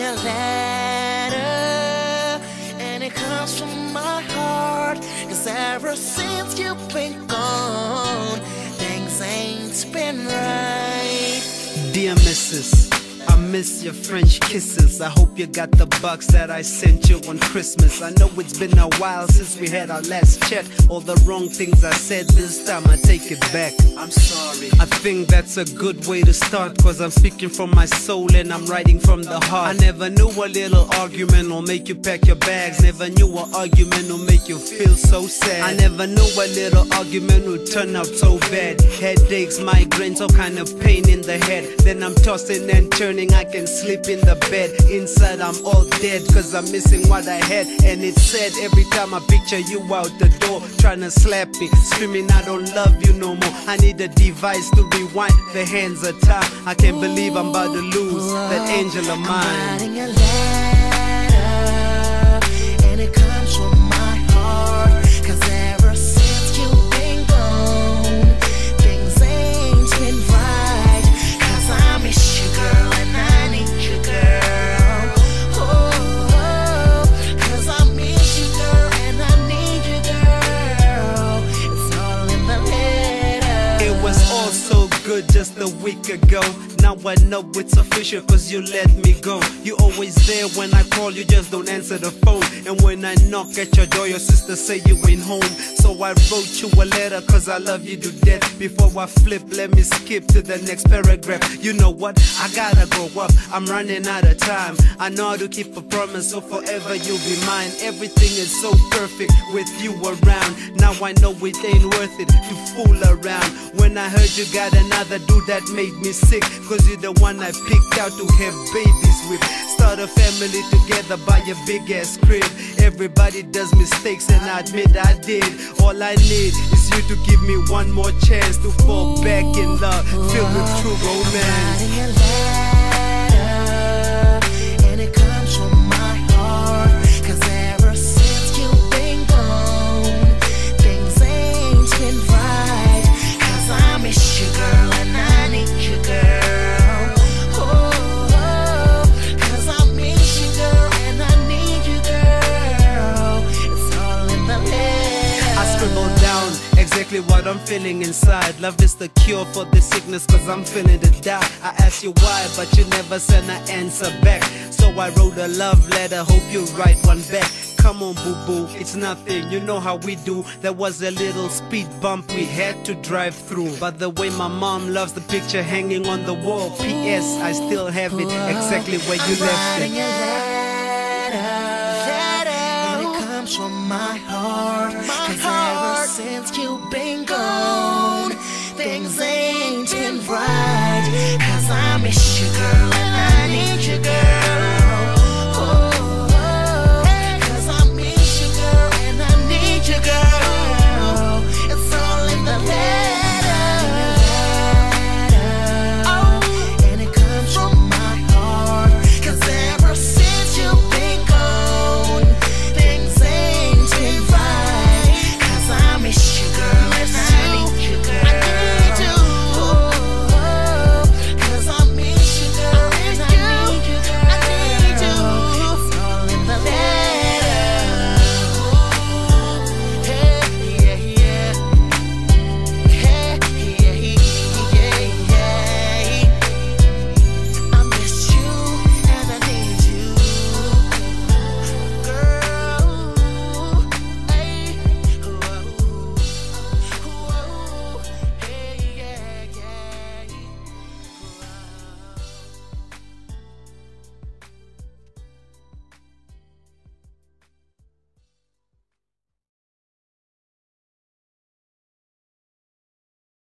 a letter, and it comes from my heart. Cause ever since you've been gone, things ain't been right. Dear Mrs. I miss your French kisses. I hope you got the box that I sent you on Christmas. I know it's been a while since we had our last chat. All the wrong things I said this time, I take it back. I'm sorry. I think that's a good way to start, cause I'm speaking from my soul and I'm writing from the heart. I never knew a little argument will make you pack your bags. Never knew an argument will make you feel so sad. I never knew a little argument would turn out so bad. Headaches, migraines, all kind of pain in the head. Then I'm tossing and turning, I can sleep in the bed. Inside, I'm all dead, cause I'm missing what I had. And it's sad every time I picture you out the door, trying to slap me, screaming, I don't love you no more. I need a device to rewind the hands of time. I can't believe I'm about to lose that angel of mine. Just a week ago. Now I know it's official cause you let me go. You always there when I call, you just don't answer the phone. And when I knock at your door, your sister say you ain't home. So I wrote you a letter cause I love you to death. Before I flip, let me skip to the next paragraph. You know what? I gotta grow up. I'm running out of time. I know how to keep a promise, so forever you'll be mine. Everything is so perfect with you around. Now I know it ain't worth it to fool around. When I heard you got another dude that made me sick, cause you're the one I picked out to have babies with. Start a family together by a big ass crib. Everybody does mistakes, and I admit I did. All I need is you to give me one more chance to fall back in love, filled with true romance. Exactly what I'm feeling inside. Love is the cure for this sickness, cause I'm feeling to die. I asked you why, but you never sent an answer back. So I wrote a love letter, hope you write one back. Come on, boo boo, it's nothing, you know how we do. There was a little speed bump we had to drive through. But the way my mom loves the picture hanging on the wall. P.S. I still have it exactly where you I'm left writing it. a letter, and it comes from my heart. Cause ever since you've been gone, things ain't right.